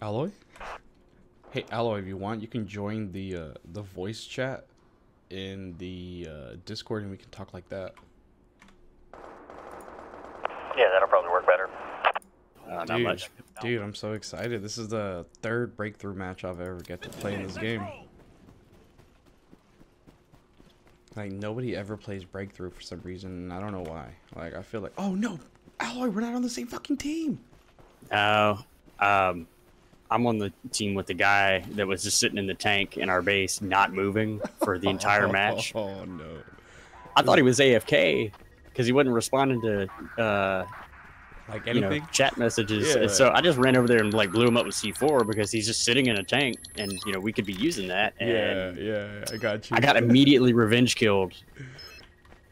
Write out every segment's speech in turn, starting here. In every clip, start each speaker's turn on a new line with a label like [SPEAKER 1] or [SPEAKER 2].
[SPEAKER 1] Alloy? Hey, Alloy, if you want, you can join the uh, the voice chat in the uh, Discord, and we can talk like that.
[SPEAKER 2] Yeah, that'll probably work better.
[SPEAKER 3] Uh, not much.
[SPEAKER 1] Dude, I'm so excited. This is the third breakthrough match I've ever get to play in this game. Like nobody ever plays breakthrough for some reason, and I don't know why. Like I feel like, oh no, Alloy, we're not on the same fucking team.
[SPEAKER 3] Oh, um, I'm on the team with the guy that was just sitting in the tank in our base, not moving for the entire match.
[SPEAKER 1] Oh no.
[SPEAKER 3] I thought he was AFK because he wasn't responding to uh,
[SPEAKER 1] Like
[SPEAKER 3] you know
[SPEAKER 1] anything?
[SPEAKER 3] chat messages.
[SPEAKER 1] Yeah.
[SPEAKER 3] So I just ran over there and like blew him up with C4 because he's just sitting in a tank, and you know we could be using that.
[SPEAKER 1] yeah,
[SPEAKER 3] And
[SPEAKER 1] yeah, I got you.
[SPEAKER 3] I got immediately revenge killed.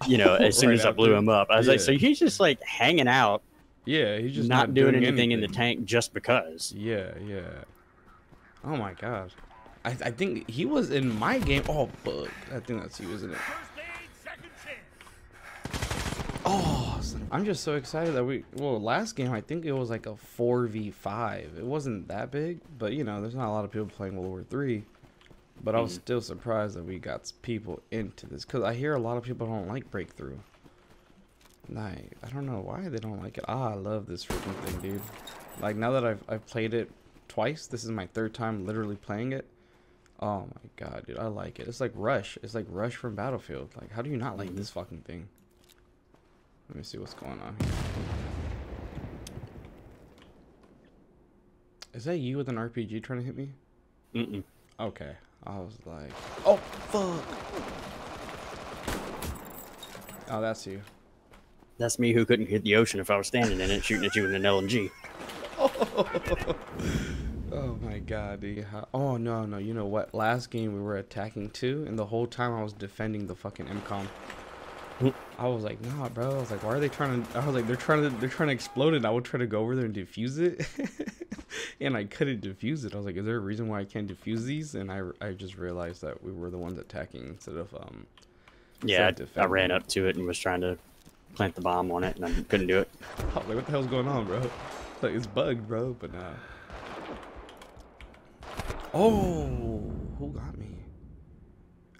[SPEAKER 3] You know, as soon
[SPEAKER 1] Right
[SPEAKER 3] as I blew him up, I was like, so he's just like hanging out,
[SPEAKER 1] Yeah, he's just
[SPEAKER 3] not, doing, anything, in the tank just because.
[SPEAKER 1] Yeah, yeah. Oh my god. I, I think he was in my game. Oh, fuck. I think that's you, isn't it? Oh, I'm just so excited that we. Well, last game I think it was like a 4v5. It wasn't that big, but you know, there's not a lot of people playing World War 3. But I was
[SPEAKER 3] Mhm.
[SPEAKER 1] still surprised that we got people into this because I hear a lot of people don't like Breakthrough. Like, I don't know why they don't like it. Ah, I love this freaking thing, dude. Like now that I've I've played it twice, this is my third time literally playing it. Oh my god, dude, I like it. It's like Rush. It's like Rush from Battlefield. Like, how do you not like this fucking thing? Let me see what's going on here. Is that you with an RPG trying to hit me?
[SPEAKER 3] Mm-mm.
[SPEAKER 1] Okay. I was like, oh fuck. Oh, that's you.
[SPEAKER 3] That's me who couldn't hit the ocean if I was standing in it, shooting at you with an LMG.
[SPEAKER 1] Oh my god, dude. Oh no, no. You know what? Last game we were attacking too, and the whole time I was defending the fucking MCOM.
[SPEAKER 3] Hmm.
[SPEAKER 1] I was like, nah, bro. I was like, why are they trying to? I was like, they're trying to, they're trying to explode it. I would try to go over there and defuse it, and I couldn't defuse it. I was like, is there a reason why I can't defuse these? And I, I just realized that we were the ones attacking instead of um.
[SPEAKER 3] Yeah,
[SPEAKER 1] instead of
[SPEAKER 3] I, I ran up to it and was trying to plant the bomb on it, and I couldn't do it.
[SPEAKER 1] I was like, what the hell's going on, bro? Like, it's bugged, bro. But nah. Oh, who got me?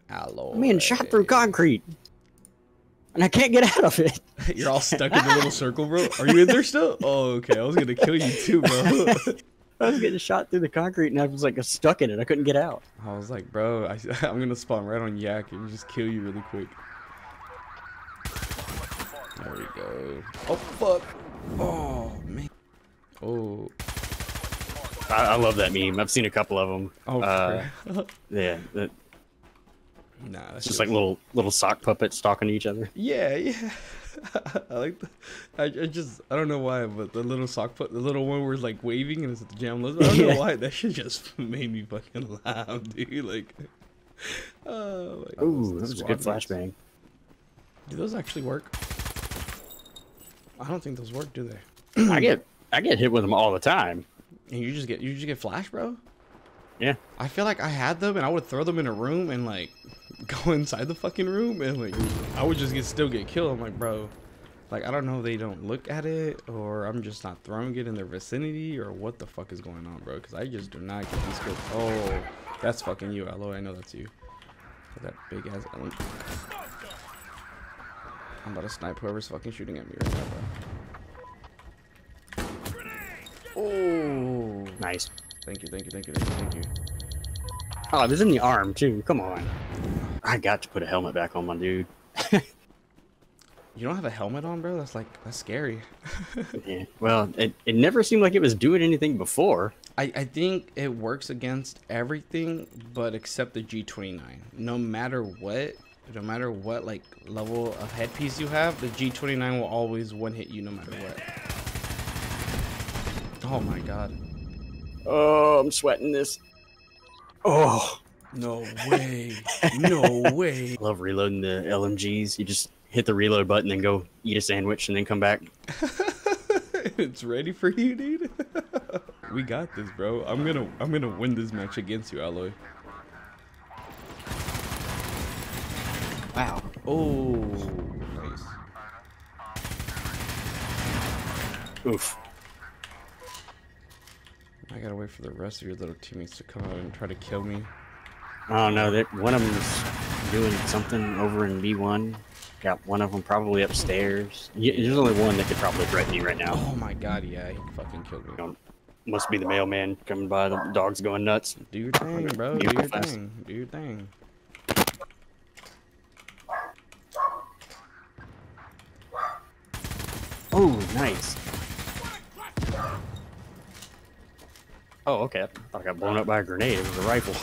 [SPEAKER 1] Alloy.
[SPEAKER 3] I'm being shot through concrete, and I can't get out of it.
[SPEAKER 1] You're all stuck in the little circle, bro. Are you in there still? Oh, okay. I was gonna kill you too, bro.
[SPEAKER 3] I was getting shot through the concrete, and I was like stuck in it. I couldn't get out.
[SPEAKER 1] I was like, bro, I, I'm gonna spawn right on Yak and just kill you really quick. There we go. Oh fuck. Oh man. Oh.
[SPEAKER 3] I, I love that meme. I've seen a couple of them.
[SPEAKER 1] Oh.
[SPEAKER 3] uh, yeah, that-
[SPEAKER 1] nah.
[SPEAKER 3] It's just like little little sock puppets talking to each other.
[SPEAKER 1] Yeah, yeah. I like the. I, I just I don't know why, but the little sock put the little one where it's like waving and it's at the jam list. I don't
[SPEAKER 3] Yeah.
[SPEAKER 1] know why that shit just made me fucking laugh, dude. Like, oh my god.
[SPEAKER 3] Ooh, that was a good flashbang.
[SPEAKER 1] Do those actually work? I don't think those work, do they?
[SPEAKER 3] I get I get hit with them all the time.
[SPEAKER 1] And you just get you just get flash, bro.
[SPEAKER 3] Yeah.
[SPEAKER 1] I feel like I had them and I would throw them in a room and like go inside the fucking room and like I would just get still get killed. I'm like, bro, like I don't know if they don't look at it or I'm just not throwing it in their vicinity or what the fuck is going on, bro? Because I just do not get these kills. Oh, that's fucking you, Alloy. I know that's you. That big ass. I'm about to snipe whoever's fucking shooting at me right now, bro. Oh,
[SPEAKER 3] Nice.
[SPEAKER 1] thank you, thank you, thank you, thank you, thank you.
[SPEAKER 3] Oh, was in the arm too. Come on. I got to put a helmet back on my dude.
[SPEAKER 1] You don't have a helmet on, bro? That's like that's scary.
[SPEAKER 3] Yeah. Well, it, it never seemed like it was doing anything before.
[SPEAKER 1] I, I think it works against everything but except the G29. No matter what, no matter what like level of headpiece you have, the G29 will always one hit you no matter what. Oh my god.
[SPEAKER 3] Oh, I'm sweating this. Oh,
[SPEAKER 1] No way. no way.
[SPEAKER 3] I love reloading the LMGs. You just hit the reload button and go eat a sandwich and then come back.
[SPEAKER 1] it's ready for you, dude. we got this, bro. I'm gonna I'm gonna win this match against you, Alloy.
[SPEAKER 3] Wow.
[SPEAKER 1] Oh, nice.
[SPEAKER 3] Oof.
[SPEAKER 1] I gotta wait for the rest of your little teammates to come out and try to kill me.
[SPEAKER 3] I don't know. That one of them's doing something over in B1. Got one of them probably upstairs. Yeah, there's only one that could probably threaten you right now.
[SPEAKER 1] Oh my god, yeah, he fucking killed me.
[SPEAKER 3] Um, must be the mailman coming by. The dog's going nuts.
[SPEAKER 1] Do your thing, bro. Do your
[SPEAKER 3] go fast.
[SPEAKER 1] thing. Do your thing.
[SPEAKER 3] Oh, nice. Oh, okay. I thought I got blown up by a grenade. It was a rifle.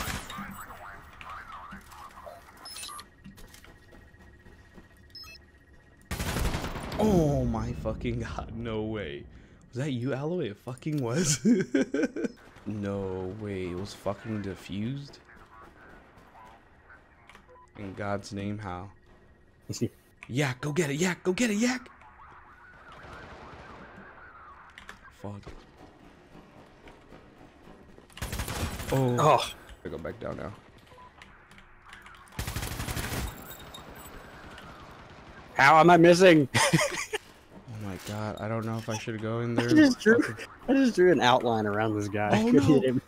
[SPEAKER 1] Oh my fucking god, no way. Was that you, Alloy? It fucking was. no way, it was fucking diffused. In God's name, how? Yak, go get it, Yak, go get it, Yak! Fuck. Oh,
[SPEAKER 3] oh,
[SPEAKER 1] I go back down now.
[SPEAKER 3] how am I missing?
[SPEAKER 1] Oh my god, I don't know if I should go in there.
[SPEAKER 3] I just drew, I just drew an outline around this guy.
[SPEAKER 1] Oh, no.
[SPEAKER 3] hit him.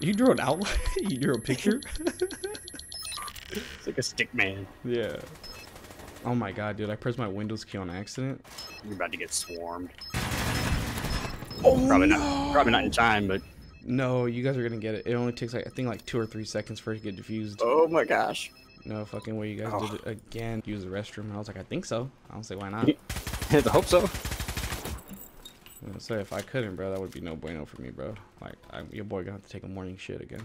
[SPEAKER 1] You drew an outline? you drew a picture?
[SPEAKER 3] It's like a stick man.
[SPEAKER 1] yeah. Oh my god, dude, I pressed my Windows key on accident.
[SPEAKER 3] You're about to get swarmed.
[SPEAKER 1] Oh,
[SPEAKER 3] Probably not. Probably not in time, but
[SPEAKER 1] No, you guys are gonna get it. It only takes like I think like two or three seconds for it to get diffused.
[SPEAKER 3] oh my gosh.
[SPEAKER 1] No fucking way, you guys
[SPEAKER 3] Oh.
[SPEAKER 1] did it again. Use the restroom, I was like, I think so. I don't say why not.
[SPEAKER 3] I hope so.
[SPEAKER 1] I'm gonna say if I couldn't, bro, that would be no bueno for me, bro. Like, I, your boy gonna have to take a morning shit again.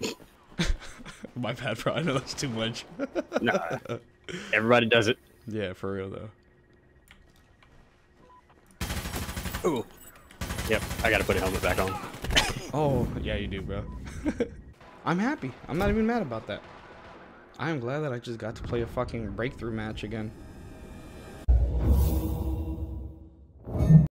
[SPEAKER 1] My bad, bro. I know that's too much.
[SPEAKER 3] Nah. Everybody does it.
[SPEAKER 1] yeah, for real though.
[SPEAKER 3] Ooh. Yep, I gotta put a helmet back on.
[SPEAKER 1] Oh, yeah, you do, bro. I'm happy. I'm not even mad about that. I am glad that I just got to play a fucking breakthrough match again.